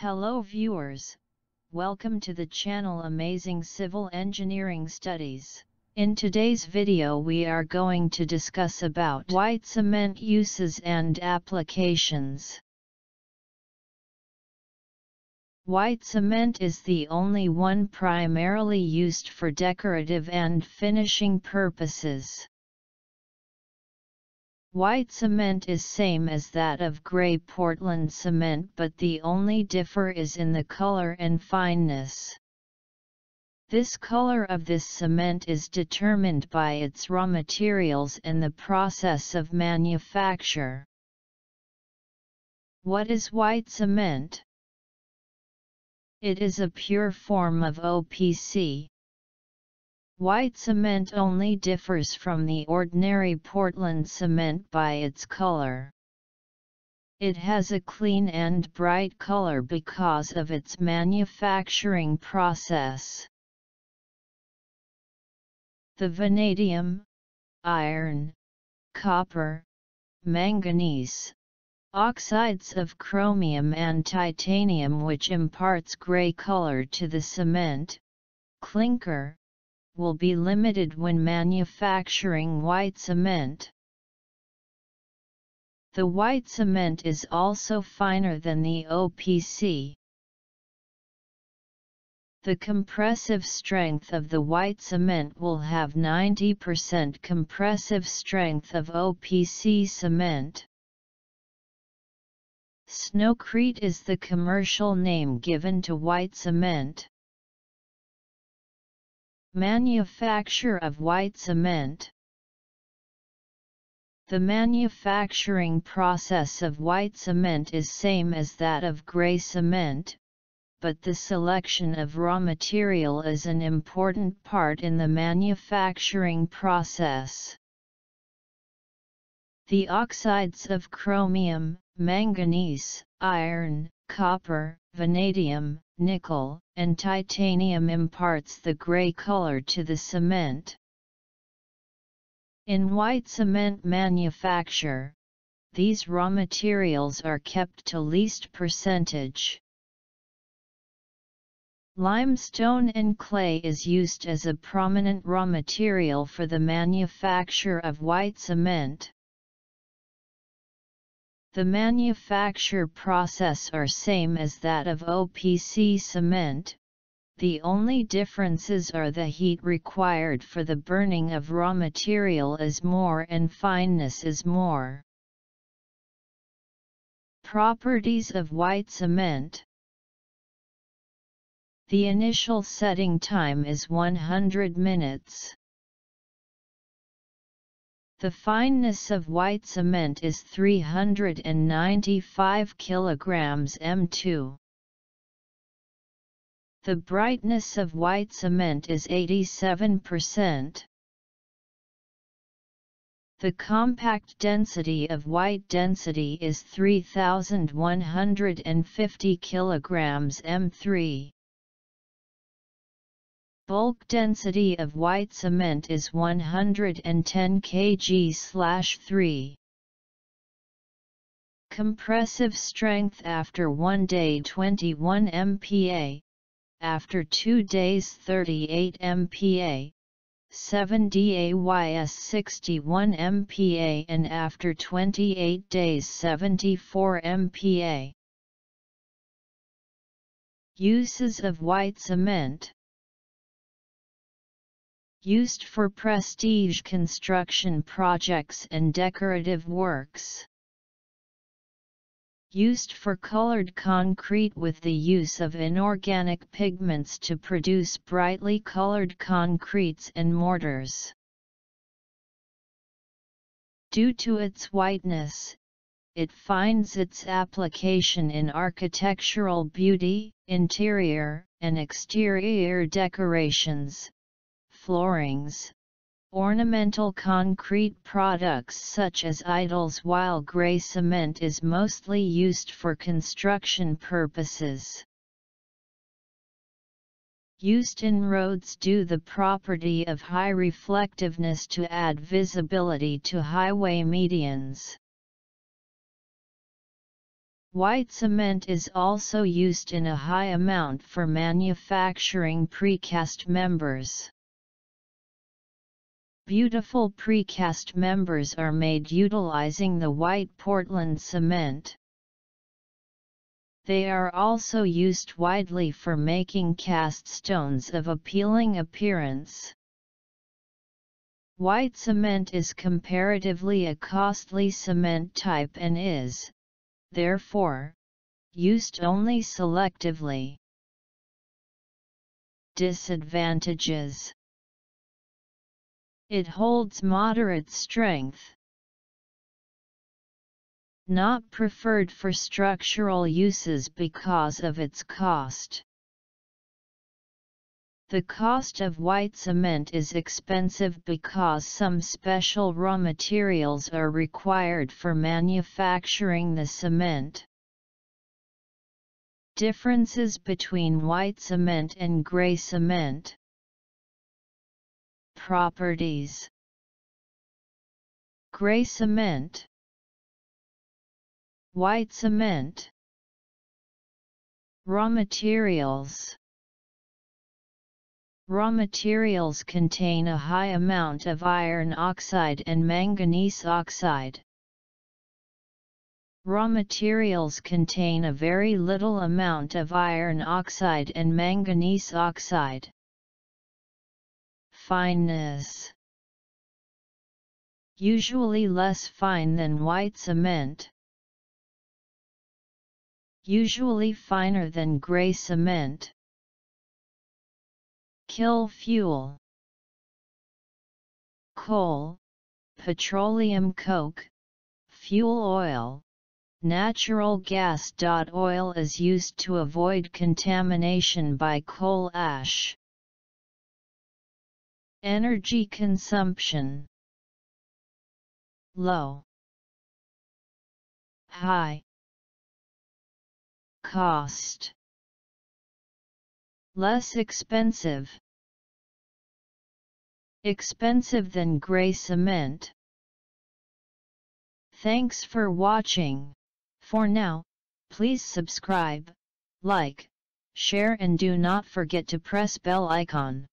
Hello viewers, welcome to the channel Amazing Civil Engineering Studies. In today's video we are going to discuss about white cement uses and applications. White cement is the only one primarily used for decorative and finishing purposes. White cement is same as that of grey Portland cement but the only differ is in the color and fineness. This color of this cement is determined by its raw materials and the process of manufacture. What is white cement? It is a pure form of OPC. White cement only differs from the ordinary Portland cement by its color. It has a clean and bright color because of its manufacturing process. The vanadium, iron, copper, manganese, oxides of chromium and titanium which imparts gray color to the cement, clinker, will be limited when manufacturing white cement. The white cement is also finer than the OPC. The compressive strength of the white cement will have 90% compressive strength of OPC cement. Snowcrete is the commercial name given to white cement. Manufacture of white cement The manufacturing process of white cement is same as that of grey cement, but the selection of raw material is an important part in the manufacturing process. The oxides of chromium, manganese, iron, copper, vanadium, nickel, and titanium imparts the gray color to the cement. In white cement manufacture, these raw materials are kept to least percentage. Limestone and clay is used as a prominent raw material for the manufacture of white cement. The manufacture process are same as that of OPC cement, the only differences are the heat required for the burning of raw material is more and fineness is more. Properties of white cement The initial setting time is 100 minutes. The fineness of white cement is 395 kg m2. The brightness of white cement is 87%. The compact density of white density is 3150 kg m3. Bulk density of white cement is 110 kg/3. Compressive strength after 1 day 21 MPa, after 2 days 38 MPa, 7 DAYS 61 MPa and after 28 days 74 MPa. Uses of white cement used for prestige construction projects and decorative works. Used for colored concrete with the use of inorganic pigments to produce brightly colored concretes and mortars. Due to its whiteness, it finds its application in architectural beauty, interior, and exterior decorations, floorings, ornamental concrete products such as idols while grey cement is mostly used for construction purposes. Used in roads due the property of high reflectiveness to add visibility to highway medians. White cement is also used in a high amount for manufacturing precast members. Beautiful precast members are made utilizing the white Portland cement. They are also used widely for making cast stones of appealing appearance. White cement is comparatively a costly cement type and is, therefore, used only selectively. Disadvantages It holds moderate strength. Not preferred for structural uses because of its cost. The cost of white cement is expensive because some special raw materials are required for manufacturing the cement. Differences between white cement and gray cement Properties Gray cement White cement Raw materials Raw materials contain a high amount of iron oxide and manganese oxide. Raw materials contain a very little amount of iron oxide and manganese oxide. Fineness Usually less fine than white cement. Usually finer than gray cement. Kiln fuel Coal, petroleum coke, fuel oil, natural gas. Oil is used to avoid contamination by coal ash. Energy consumption Low High Cost Less expensive. Expensive than grey cement. Thanks for watching. For now, please subscribe, like, share and do not forget to press bell icon.